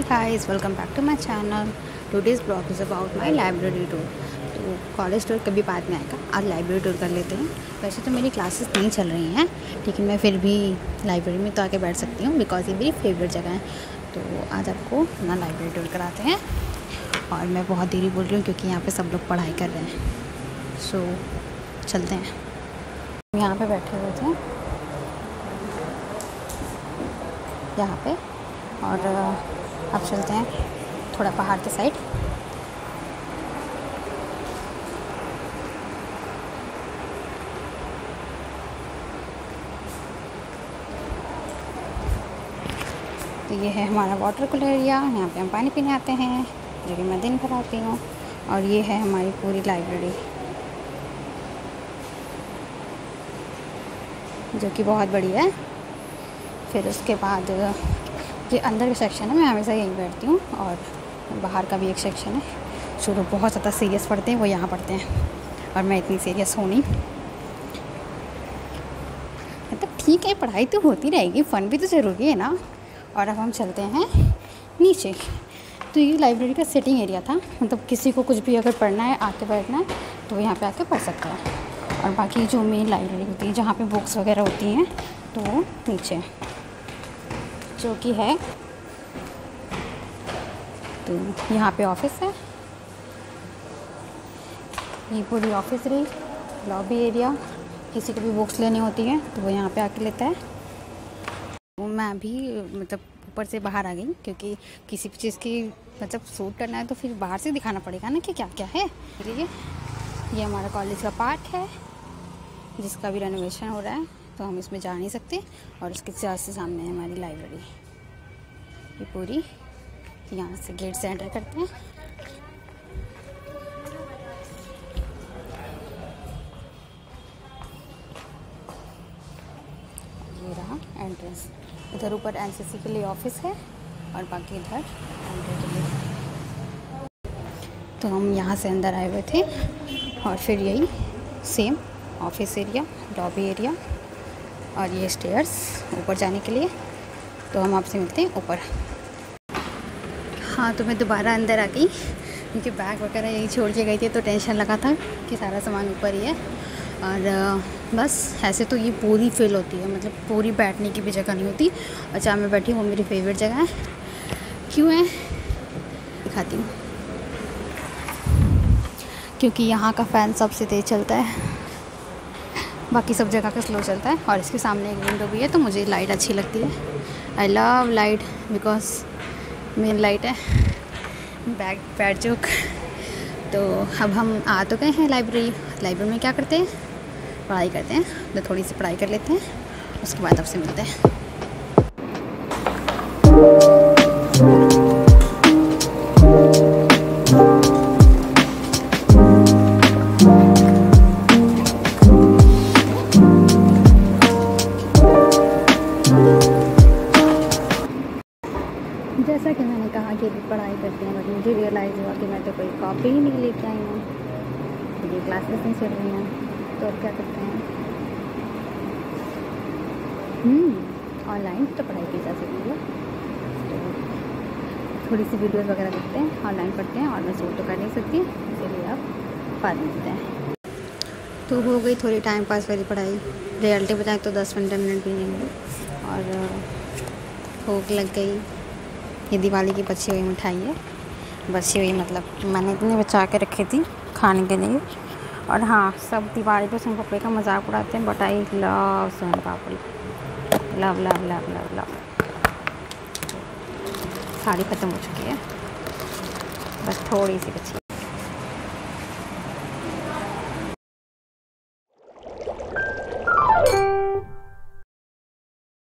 hey guys welcome back to my channel. Today's blog is about my library tour. तो college tour कभी बाद में आएगा आज लाइब्रेरी टूर कर लेते हैं। वैसे तो मेरी क्लासेस नहीं चल रही हैं लेकिन मैं फिर भी लाइब्रेरी में तो आके बैठ सकती हूँ बिकॉज़ ये मेरी फेवरेट जगह है। तो आज आपको ना लाइब्रेरी टूर कराते हैं। और मैं बहुत देरी बोल रही हूँ क्योंकि यहाँ पे सब लोग पढ़ाई कर रहे हैं। सो so, चलते हैं। यहाँ पे बैठे हुए थे। यहाँ पे। और अब चलते हैं थोड़ा पहाड़ के साइड। तो ये है हमारा वाटर कूलर एरिया यहाँ पे हम पानी पीने आते हैं, जो कि मैं दिन भर आती हूँ, और ये है हमारी पूरी लाइब्रेरी जो कि बहुत बड़ी है। फिर उसके बाद ये अंदर का सेक्शन है, मैं हमेशा यहीं बैठती हूँ और बाहर का भी एक सेक्शन है। जो लोग बहुत ज़्यादा सीरियस पढ़ते हैं, वो यहाँ पढ़ते हैं। और मैं इतनी सीरियस हूँ नहीं। मतलब ठीक है, पढ़ाई तो होती रहेगी फ़न भी तो ज़रूरी है ना। और अब हम चलते हैं नीचे। तो ये लाइब्रेरी का सिटिंग एरिया था। मतलब किसी को कुछ भी अगर पढ़ना है, आके बैठना है तो यहाँ पे आके पढ़ सकता है। और बाकी जो मेन लाइब्रेरी होती है, जहाँ पे बुक्स वगैरह होती हैं तो नीचे। जो कि है। तो यहाँ पे ऑफ़िस है। ये पूरी ऑफ़िस रही, लॉबी एरिया। किसी को भी बुक्स लेनी होती है तो वो यहाँ पे आके लेता है। तो मैं भी मतलब ऊपर से बाहर आ गई, क्योंकि किसी भी चीज़ की मतलब सूट करना है तो फिर बाहर से दिखाना पड़ेगा ना कि क्या क्या है। इसलिए ये हमारा कॉलेज का पार्क है, जिसका भी रेनोवेशन हो रहा है। तो हम इसमें जा नहीं सकते और इसके जस्ट से सामने है हमारी लाइब्रेरी ये पूरी यहाँ से गेट से एंटर करते हैं। ये रहा एंट्रेंस इधर ऊपर एनसीसी के लिए ऑफ़िस है और बाकी इधर एंट्री के लिए। तो हम यहाँ से अंदर आए हुए थे और फिर यही same office area lobby area और ये स्टेयर्स ऊपर जाने के लिए। तो हम आपसे मिलते हैं ऊपर। हाँ तो मैं दोबारा अंदर आ गई, क्योंकि बैग वगैरह यही छोड़ के गई थी तो टेंशन लगा था कि सारा सामान ऊपर ही है। और, बस, ऐसे तो ये पूरी फिल होती है मतलब पूरी बैठने की भी जगह नहीं होती। और जहाँ मैं बैठी वो मेरी फेवरेट जगह है। क्यों है? दिखाती हूँ। क्योंकि यहाँ का फ़ैन सबसे तेज़ चलता है। बाकी सब जगह का स्लो चलता है और इसके सामने एक विंडो भी है तो मुझे लाइट अच्छी लगती है। I love light because main light है। बैग पैर जोक तो अब हम आ तो गए हैं लाइब्रेरी लाइब्रेरी में क्या करते हैं? पढ़ाई करते हैं। तो थोड़ी सी पढ़ाई कर लेते हैं। उसके बाद आपसे मिलते हैं। जैसा कि मैंने कहा कि पढ़ाई करते हैं, बट मुझे रियलाइज़ हुआ कि मैं तो कोई कॉपी ही नहीं लेके आई हूँ। ये क्लासेस नहीं चल रही हैं। तो अब क्या करते हैं? ऑनलाइन तो पढ़ाई की जा सकती है। तो थोड़ी सी वीडियोस वगैरह देखते हैं ऑनलाइन पढ़ते हैं और मैं सूट तो कर नहीं सकती, इसीलिए आप में मिलते हैं। तो हो गई थोड़ी टाइम पास वाली पढ़ाई। रियलिटी बताएँ तो दस पंद्रह मिनट भी नहीं हुई। और भूख लग गई। ये दिवाली की बची हुई मिठाई है। बची हुई मतलब मैंने इतनी बचा के रखी थी खाने के लिए। और हाँ सब दिवाली पे सोन पापड़ी का मज़ाक उड़ाते हैं but I love soan papdi. Love love love love love sari ख़त्म हो चुकी है। बस थोड़ी सी बची।